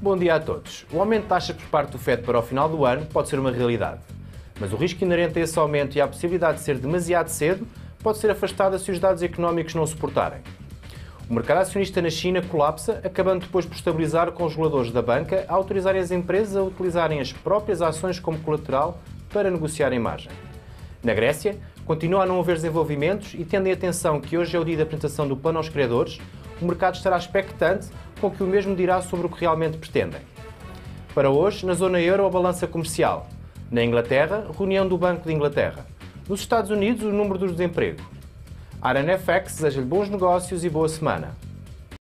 Bom dia a todos. O aumento de taxas por parte do FED para o final do ano pode ser uma realidade. Mas o risco inerente a esse aumento e a possibilidade de ser demasiado cedo pode ser afastada se os dados económicos não suportarem. O mercado acionista na China colapsa, acabando depois por estabilizar com os reguladores da banca a autorizarem as empresas a utilizarem as próprias ações como colateral para negociar em margem. Na Grécia, continua a não haver desenvolvimentos e, tendo em atenção que hoje é o dia da apresentação do plano aos credores, o mercado estará expectante com que o mesmo dirá sobre o que realmente pretendem. Para hoje, na zona euro, a balança comercial. Na Inglaterra, reunião do Banco de Inglaterra. Nos Estados Unidos, o número do desemprego. A FX deseja-lhe bons negócios e boa semana.